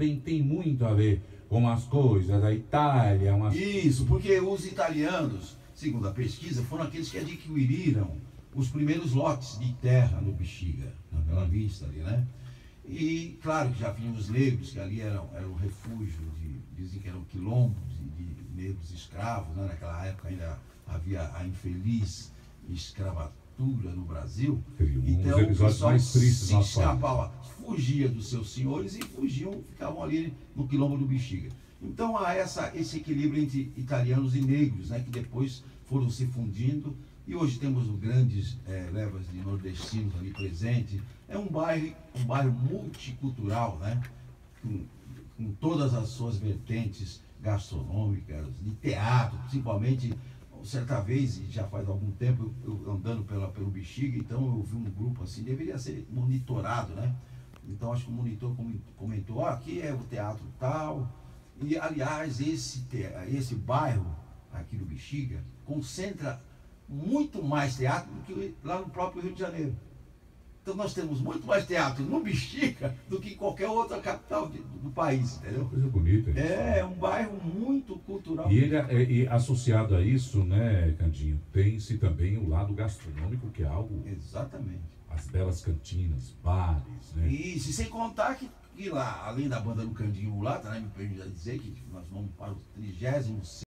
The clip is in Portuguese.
também tem muito a ver com as coisas da Itália. Umas... Isso, porque os italianos, segundo a pesquisa, foram aqueles que adquiriram os primeiros lotes de terra no Bexiga, naquela vista ali, né? E claro que já vinham os negros, que ali eram, eram um refúgio, de, dizem que eram quilombos de, de negros escravos, né? naquela época ainda havia a infeliz escravatura no Brasil. Um então dos episódios mais tristes se escapava, fugia dos seus senhores e fugiam, ficavam ali no quilombo do Bexiga. Então há essa, esse equilíbrio entre italianos e negros, né, que depois foram se fundindo e hoje temos grandes é, levas de nordestinos ali presentes. É um bairro, um bairro multicultural, né? Com, com todas as suas vertentes gastronômicas, de teatro, principalmente certa vez, já faz algum tempo, eu, andando pela, pelo Bexiga, então eu vi um grupo assim, deveria ser monitorado, né? Então acho que o monitor comentou, aqui é o teatro tal. E aliás, esse, esse bairro aqui do Bexiga concentra muito mais teatro do que lá no próprio Rio de Janeiro. Então nós temos muito mais teatro no Bexiga do que em qualquer outra capital de, do país, entendeu? Coisa bonita. É, é um bairro muito cultural. E ele é, e associado a isso, né, Candinho, tem-se também o lado gastronômico, que é algo. Exatamente. As belas cantinas, bares, né? Isso, e sem contar que, que lá, além da banda do Candinho lá, também me permite dizer que nós vamos para o 36